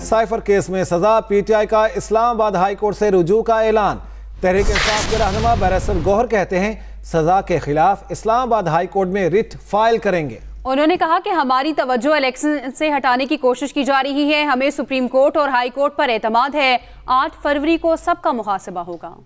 Cipher case में सजा, PTI का इस्लामाबाद हाई कोर्ट से रुजू का ऐलान। तहरीक इंसाफ के रहन बैरसर गौहर कहते हैं, सजा के खिलाफ इस्लामाबाद हाई कोर्ट में रिट फ़ाइल करेंगे। उन्होंने कहा कि हमारी तवज्जो इलेक्शन से हटाने की कोशिश की जा रही है। हमें सुप्रीम कोर्ट और हाई कोर्ट पर एतमाद है। आठ फरवरी को सबका मुहासबा होगा।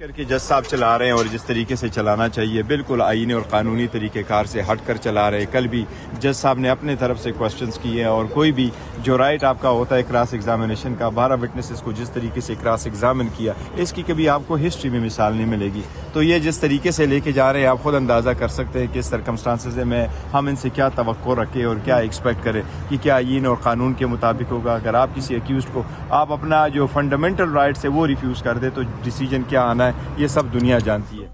करके जज साहब चला रहे हैं और जिस तरीके से चलाना चाहिए, बिल्कुल आईनी और कानूनी तरीक़ेकार से हट कर चला रहे कल भी जज साहब ने अपने तरफ़ से क्वेश्चंस किए और कोई भी जो राइट आपका होता है क्रॉस एग्जामिनेशन का, बारह विटनेसेस को जिस तरीके से क्रॉस एग्जामिन किया, इसकी कभी आपको हिस्ट्री में मिसाल नहीं मिलेगी। तो ये जिस तरीके से लेके जा रहे हैं, आप खुद अंदाज़ा कर सकते हैं कि सरकमस्टांसिस में हम इनसे क्या तो रखें और क्या एक्सपेक्ट करें कि क्या आइन और कानून के मुताबिक होगा। अगर आप किसी एक्यूज़ को आप अपना जो फंडामेंटल राइट्स है वो रिफ्यूज़ कर दे तो डिसीज़न क्या आना है? ये सब दुनिया जानती है।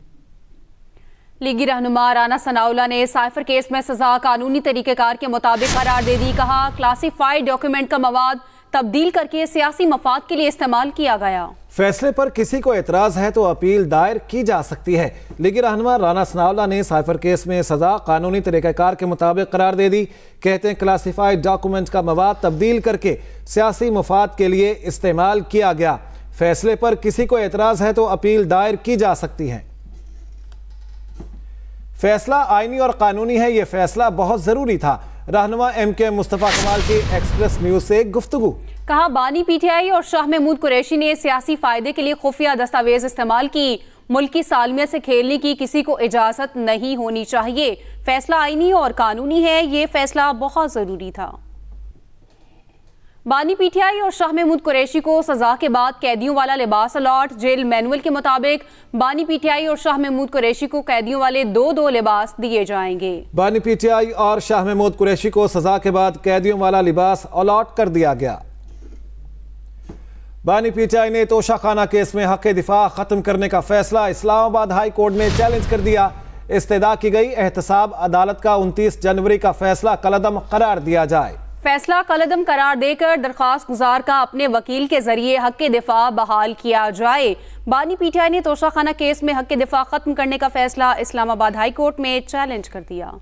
लीगी रहनुमा राना सनाउल्ला ने साइफर केस में सजा कानूनी तरीकेकार के मुताबिक करार दे दी। कहा क्लासिफाइड डॉक्यूमेंट का मवाद तब्दील करके सियासी मफाद के लिए इस्तेमाल किया गया। फैसले पर किसी को एतराज़ है तो अपील दायर की जा सकती है। लीगी रहनुमा राना सनाउल्ला ने साइफर केस में सजा कानूनी तरीक़ाकार के मुताबिक करार दे दी। कहते हैं क्लासिफाइड डॉक्यूमेंट का मवाद तब्दील करके सियासी मफाद के लिए इस्तेमाल किया गया। फैसले पर किसी को एतराज़ है तो अपील दायर की जा सकती है। फैसला आईनी और कानूनी है यह फैसला बहुत ज़रूरी था। रहनुमा एम के मुस्तफ़ा कमाल की एक्सप्रेस न्यूज़ से गुफ्तगु। कहा, बानी पीटीआई और शाह महमूद कुरैशी ने सियासी फ़ायदे के लिए खुफिया दस्तावेज़ इस्तेमाल की। मुल्क की सालमियत से खेलने की किसी को इजाज़त नहीं होनी चाहिए। फैसला आईनी और कानूनी है, ये फैसला बहुत ज़रूरी था। बानी पीटीआई और शाह महमूद कुरैशी को सजा के बाद कैदियों वाला लिबास अलॉट। जेल मैनुअल के मुताबिक बानी पीटीआई और शाह महमूद कुरैशी को कैदियों वाले दो दो लिबास दिए जाएँगे। बानी पीटीआई और शाह महमूद कुरैशी को सजा के बाद कैदियों वाला लिबास अलॉट कर दिया गया। बानी पीटीआई ने तोशा खाना केस में हक दिफा खत्म करने का फैसला इस्लामाबाद हाई कोर्ट में चैलेंज कर दिया। इस्तः की गई एहतसाब अदालत का उनतीस जनवरी का फैसला कलदम करार दिया जाए। फैसला कलदम करार देकर दरखास्त गुजार का अपने वकील के ज़रिए हक के दिफा बहाल किया जाए। बानी पीटीआई ने तोशाखाना केस में हक के दिफा खत्म करने का फैसला इस्लामाबाद हाई कोर्ट में चैलेंज कर दिया।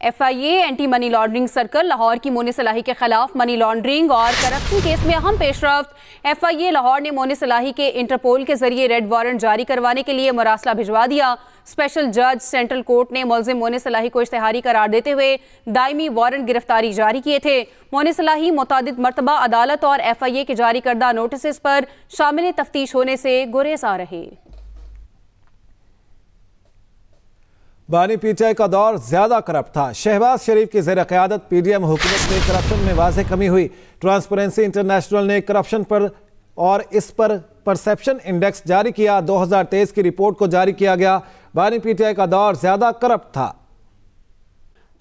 FIA anti money laundering circle, Lahore की मोनी सलाही के खिलाफ मनी लॉन्ड्रिंग और करप्शन केस में अहम पेशरफ एफआईए, लाहौर ने मोनी सलाही के इंटरपोल के ज़रिए रेड वारंट जारी करवाने के लिए मरासला भिजवा दिया। स्पेशल जज सेंट्रल कोर्ट ने मुलजिम मोनी सलाही को इश्तहारी करार देते हुए दायमी वारंट गिरफ्तारी जारी किए थे। मोनी सलाही मुतद मरतबा अदालत और एफ़ आई ए के जारी करदा नोटिस पर शामिल तफ्तीश होने से गुरेज आ रहे। बानी पीटीआई का दौर ज़्यादा करप्ट था। शहबाज शरीफ की जेर क्यादत पीडीएम हुकूमत में करप्शन में वाज कमी हुई। ट्रांसपेरेंसी इंटरनेशनल ने करप्शन पर और इस पर परसेप्शन इंडेक्स जारी किया। 2023 की रिपोर्ट को जारी किया गया। बानी पीटीआई का दौर ज़्यादा करप्ट था।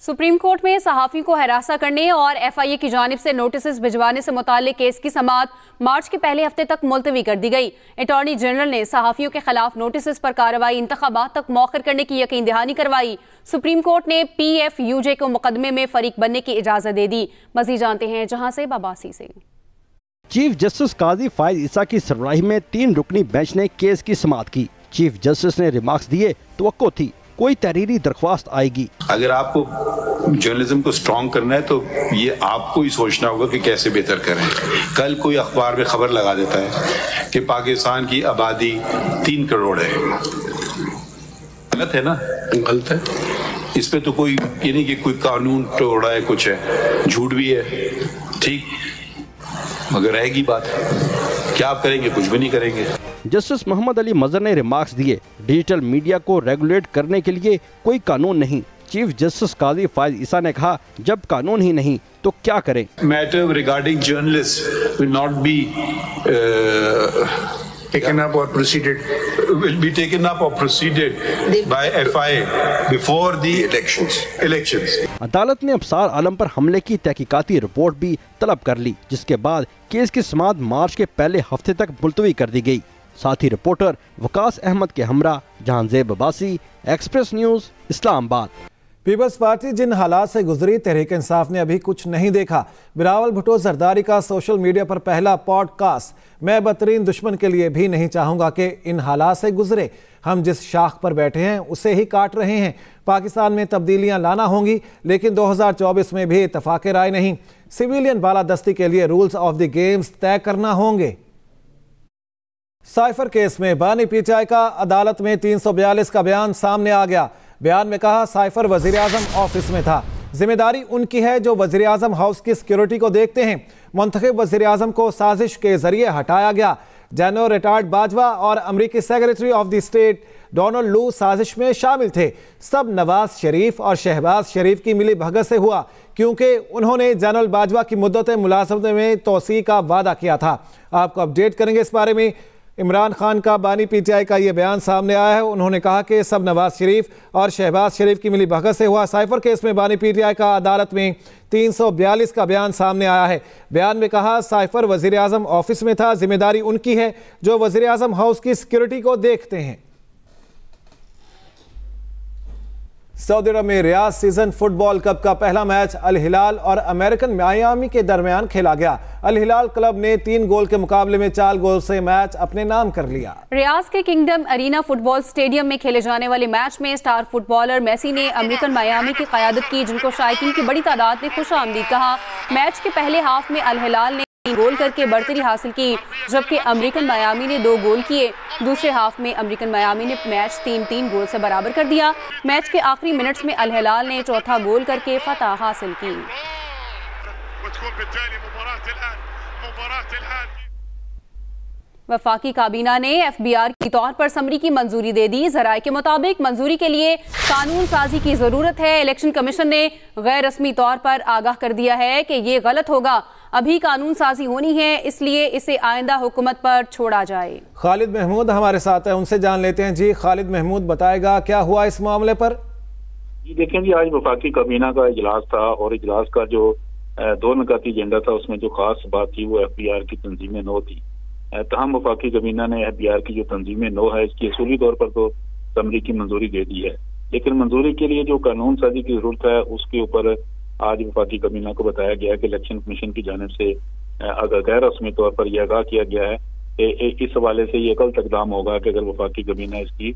सुप्रीम कोर्ट में सहाफ़ी को हरासा करने और एफआईए की जानब से नोटिस भिजवाने से मुतल केस की समात मार्च के पहले हफ़्ते तक मुलतवी कर दी गई। अटॉर्नी जनरल ने सहाफ़ियों के खिलाफ नोटिस पर कार्रवाई इंतबात तक मौखर करने की यकीन दहानी करवाई। सुप्रीम कोर्ट ने पी एफ़ यू जे को मुकदमे में फरीक बनने की इजाज़त दे दी। मजीद जानते हैं जहाँ से बाबासी से चीफ जस्टिस काजी फायद ईसा की सरबराही में तीन रुकनी बेंच ने केस की समात की। चीफ जस्टिस ने रिमार्क्स दिए तो थी। कोई तहरीरी दरख्वास्त आएगी। अगर आपको जर्नलिज्म को स्ट्रॉन्ग करना है तो ये आपको ही सोचना होगा कि कैसे बेहतर करें। कल कोई अखबार में खबर लगा देता है कि पाकिस्तान की आबादी तीन करोड़ है। गलत है ना? गलत है। इस पे तो कोई ये नहीं कि कोई कानून तोड़ा है कुछ है। झूठ भी है। ठीक। मगर रहेगी बात। क्या आप करेंगे? कुछ भी नहीं करेंगे। जस्टिस मोहम्मद अली मजर ने रिमार्क्स दिए। डिजिटल मीडिया को रेगुलेट करने के लिए कोई कानून नहीं। चीफ जस्टिस काजी फायज ईसा ने कहा जब कानून ही नहीं तो क्या करें? Matter regarding journalist will not be taken up or proceeded? will be taken up or proceeded by FIA before the elections. elections. अदालत ने अफसार आलम पर हमले की तहकीकाती रिपोर्ट भी तलब कर ली जिसके बाद केस की समात मार्च के पहले हफ़्ते तक मुलतवी कर दी गई। साथी रिपोर्टर वकास अहमद के हमरा, Jahanzeb Abbasi express news, Islamabad. Peoples party जिन हालात से गुजरी, तहरीक इंसाफ ने अभी कुछ नहीं देखा। बिरावल भुटो जरदारी का सोशल मीडिया पर पहला पॉडकास्ट। मैं बदतरीन दुश्मन के लिए भी नहीं चाहूँगा कि इन हालात से गुजरे। हम जिस शाख पर बैठे हैं, उसे ही काट रहे हैं। पाकिस्तान में तब्दीलियाँ लाना होंगी, लेकिन 2024 में भी इतफाक राय नहीं। सिविलियन बालादस्ती के लिए रूल्स ऑफ़ द गेम्स तय करना होंगे। साइफर केस में बानी पीचाई का अदालत में 342 का बयान सामने आ गया। बयान में कहा, साइफर वज़ीर ऑफ़िस में था। ज़िम्मेदारी उनकी है जो वज़ीर हाउस की सिक्योरिटी को देखते हैं। मुंतब वज़ीर को साजिश के ज़रिए हटाया गया। जनरल रिटायर्ड बाजवा और अमरीकी secretary of the state Donald Lu साजिश में शामिल थे। सब नवाज़ शरीफ और शहबाज शरीफ की मिली भगत से हुआ, क्योंकि उन्होंने जनरल बाजवा की मुद्दत मुलाजमत में तोसी का वादा किया था। आपको अपडेट करेंगे इस बारे में। इमरान खान का बानी पीटीआई का ये बयान सामने आया है। उन्होंने कहा कि सब नवाज़ शरीफ और शहबाज शरीफ की मिली भगत से हुआ साइफर केस में बानी पीटीआई का अदालत में 342 का बयान सामने आया है। बयान में कहा, साइफर वज़ीर ऑफ़िस में था, ज़िम्मेदारी उनकी है, जो वज़ीर हाउस की सिक्योरिटी को देखते हैं। सऊदी अरब में रियाज सीज़न फुटबॉल कप का पहला मैच अल हिलाल और अमेरिकन मायामी के दरमियान खेला गया। अल हिलाल क्लब ने तीन गोल के मुकाबले में चार गोल से मैच अपने नाम कर लिया। रियाज के किंगडम अरीना फुटबॉल स्टेडियम में खेले जाने वाले मैच में स्टार फुटबॉलर मेसी ने अमेरिकन मायामी की क्यादत की, जिनको शायकीन की बड़ी तादाद ने खुश आमदीद कहा। मैच के पहले हाफ़ में अल हिलाल ने गोल करके बढ़तरी हासिल की, जबकि अमेरिकन मायामी ने दो गोल किए। दूसरे हाफ़ में अमेरिकन मायामी ने मैच तीन तीन गोल से बराबर कर दिया। मैच के आखिरी मिनट्स में अल हिलाल ने चौथा गोल करके फतह हासिल की। वफाकी काबीना ने एफ़ बी आर की तौर पर समरी की मंजूरी दे दी। जराये के मुताबिक मंजूरी के लिए कानून साजी की ज़रूरत है। इलेक्शन कमीशन ने गैर रस्मी तौर पर आगाह कर दिया है कि ये गलत होगा। अभी कानून साजी होनी है इसलिए इसे आइंदा हुकूमत पर छोड़ा जाए। खालिद महमूद हमारे साथ है उनसे जान लेते हैं। जी खालिद महमूद बताएगा क्या हुआ इस मामले पर? जी देखें जी आज वफाकी काबीना का इजलास था और इजलास का जो दो नकाती एजेंडा था उसमें जो खास बात थी वो एफ़ बी आर की तंजीमें नो थी। तहम वफाकी कमीना ने एफ़ बी आर की जो तंजीमें नो है इसकी असूली तौर पर तो तमरी की मंजूरी दे दी है। लेकिन मंजूरी के लिए जो कानून साजी की ज़रूरत है उसके ऊपर आज वफाकी कमीना को बताया गया है कि इलेक्शन कमीशन की जानब से अगर गैर रस्मी तौर पर यह आगाह किया गया है कि इस हवाले से ये कल तकदाम होगा कि अगर वफाकी कमीना इसकी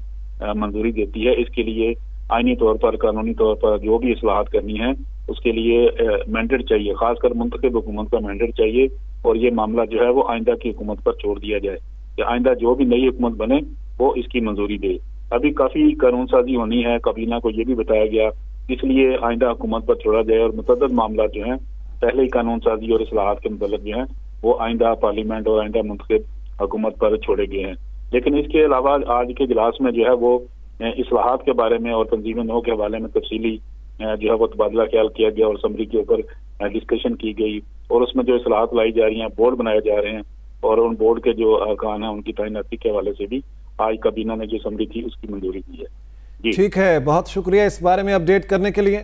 मंजूरी देती है। इसके लिए आईनी तौर पर, कानूनी तौर पर जो भी असलाहत करनी है, उसके लिए मैंडेट चाहिए। खासकर मुंतब हुकूमत का मैंडेट चाहिए और ये मामला जो है वो आइंदा की हुकूमत पर छोड़ दिया जाए। कि आइंदा जो भी नई हुकूमत बने, वो इसकी मंजूरी दे। अभी काफ़ी कानून साजी होनी है। कबीना को ये भी बताया गया इसलिए आइंदा हुकूमत पर छोड़ा जाए और मुतद मामला जो है, पहले ही कानून साजी और असलाहत के मतलब जो है, वो आइंदा पार्लियामेंट और आइंदा मुंतब हुकूमत पर छोड़े गए हैं। लेकिन इसके अलावा आज के इजलास में जो है वो असलाहत के बारे में और तंजीम नो के हवाले में तफसीली जो है वो तबादला ख्याल किया गया और असम्बली के ऊपर डिस्कशन की गई और उसमें जो असलाहत लाई जा रही हैं, बोर्ड बनाए जा रहे हैं और उन बोर्ड के जो अरकान है, उनकी तैनाती के हवाले से भी आज काबीना ने जो असम्बली थी, उसकी मंजूरी दी है। ठीक है बहुत शुक्रिया इस बारे में अपडेट करने के लिए।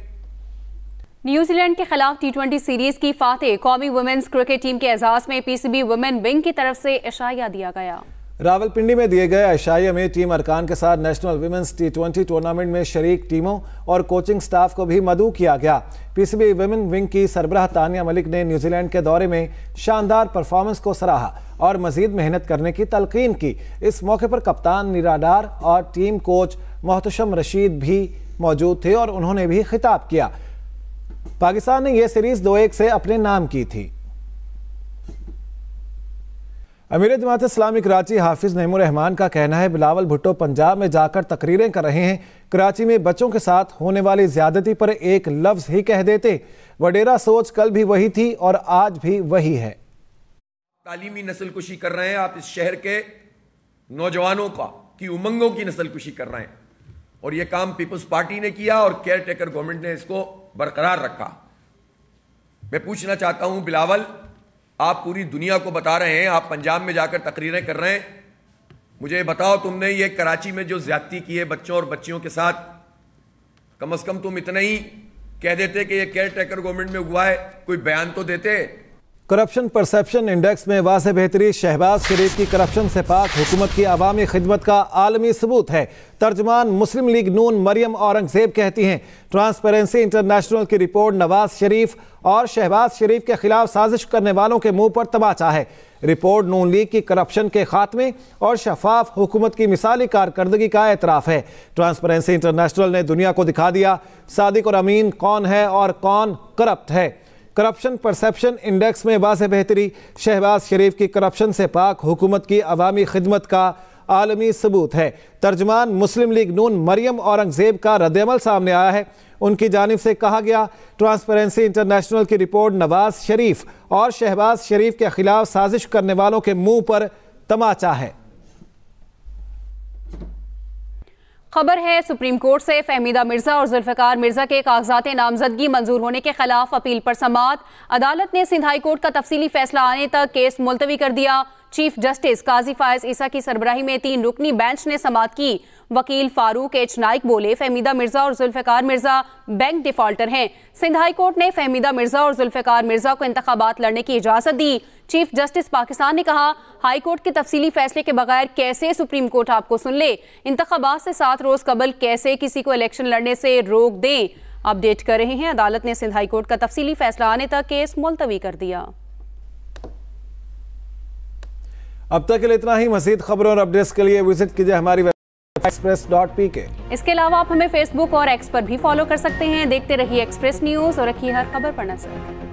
न्यूजीलैंड के खिलाफ टी ट्वेंटी सीरीज़ की फातेह कौमी वुमेन्स क्रिकेट टीम के एजाज में पीसीबी वुमेन विंग की तरफ़ से इशाया दिया गया। रावलपिंडी में दिए गए अशाइया में टीम अरकान के साथ national women's T twenty tournament में शरीक टीमों और कोचिंग स्टाफ को भी मदू किया गया। पीसीबी वुमेन विंग की सरबराह तानिया मलिक ने न्यूजीलैंड के दौरे में शानदार परफॉर्मेंस को सराहा और मजीद मेहनत करने की तलकीन की। इस मौके पर कप्तान निराडार और टीम कोच मोहतशम रशीद भी मौजूद थे और उन्होंने भी खिताब किया। पाकिस्तान ने यह सीरीज़ दो एक से अपने नाम की थी। अमीर जमात इस्लामी कराची हाफिज रहमान का कहना है, बिलावल भुट्टो पंजाब में जाकर तकरीरें कर रहे हैं। कराची में बच्चों के साथ होने वाली ज्यादती पर एक लफ्ज ही कह देते। वडेरा सोच कल भी वही थी और आज भी वही है। तालीमी नस्ल कुशी कर रहे हैं आप इस शहर के नौजवानों का, की उमंगों की नस्ल कुशी कर रहे हैं। और यह काम पीपल्स पार्टी ने किया और केयर टेकर गवर्नमेंट ने इसको बरकरार रखा। मैं पूछना चाहता हूँ, बिलावल, आप पूरी दुनिया को बता रहे हैं, आप पंजाब में जाकर तकरीरें कर रहे हैं। मुझे बताओ, तुमने ये कराची में जो ज्यादती की है बच्चों और बच्चियों के साथ, कम अज कम तुम इतना ही कह देते कि ये केयर टेकर गवर्नमेंट में हुआ है, कोई बयान तो देते? करप्शन परसेप्शन इंडेक्स में वाज बेहतरी, शहबाज शरीफ की करप्शन से पाक हुकूमत की अवामी खिदमत का आलमी सबूत है। तर्जमान मुस्लिम लीग नून मरियम औरंगज़ेब कहती हैं, ट्रांसपेरेंसी इंटरनेशनल की रिपोर्ट नवाज़ शरीफ और शहबाज शरीफ के खिलाफ साजिश करने वालों के मुँह पर तबाचा है। रिपोर्ट नून लीग की करप्शन के खात्मे और शफाफ हुकूमत की मिसाली कारकर्दगी का एतराफ़ है। ट्रांसपेरेंसी इंटरनेशनल ने दुनिया को दिखा दिया, सादिक और अमीन कौन है और कौन करप्ट है। करप्शन परसेप्शन इंडेक्स में वाज बेहतरी। शहबाज शरीफ की करप्शन से पाक हुकूमत की अवामी खिदमत का आलमी सबूत है। तर्जमान मुस्लिम लीग नून मरियम औरंगज़ेब का रद्दमल सामने आया है। उनकी जानब से कहा गया, ट्रांसपेरेंसी इंटरनेशनल की रिपोर्ट नवाज़ शरीफ और शहबाज शरीफ के खिलाफ साजिश करने वालों के मुँह पर तमाचा है। खबर है, सुप्रीम कोर्ट से फहमीदा मिर्ज़ा और जुल्फकार मिर्ज़ा के कागजात नामजदगी मंजूर होने के खिलाफ अपील पर समात अदालत ने सिंध हाई कोर्ट का तफसीली फैसला आने तक केस मुलतवी कर दिया। चीफ जस्टिस काजी फायज ईसा की सरबराही में तीन रुकनी बेंच ने समात की। वकील फारूक एच. नाइक बोले, फहमीदा मिर्ज़ा और जुल्फकार मिर्ज़ा बैंक डिफॉल्टर हैं। सिंध हाई कोर्ट ने फहमीदा मिर्ज़ा और जुल्फकार मिर्ज़ा को इंतबात लड़ने की इजाज़त दी। चीफ जस्टिस पाकिस्तान ने कहा, हाई कोर्ट के तफसीली फैसले के बगैर कैसे सुप्रीम कोर्ट आपको सुन ले? इंतबात से सात रोज कबल कैसे किसी को इलेक्शन लड़ने से रोक दें? अपडेट कर रहे हैं अदालत ने सिंध हाई कोर्ट का तफसीली फैसला आने तक केस मुलतवी कर दिया। अब तक के लिए इतना ही। मजीद खबरों और अपडेट्स के लिए विज़िट कीजिए हमारी एक्सप्रेस डॉट पी के इसके अलावा आप हमें फेसबुक और एक्स पर भी फॉलो कर सकते हैं। देखते रहिए एक्सप्रेस न्यूज़ और रखिए हर खबर पर नज़र।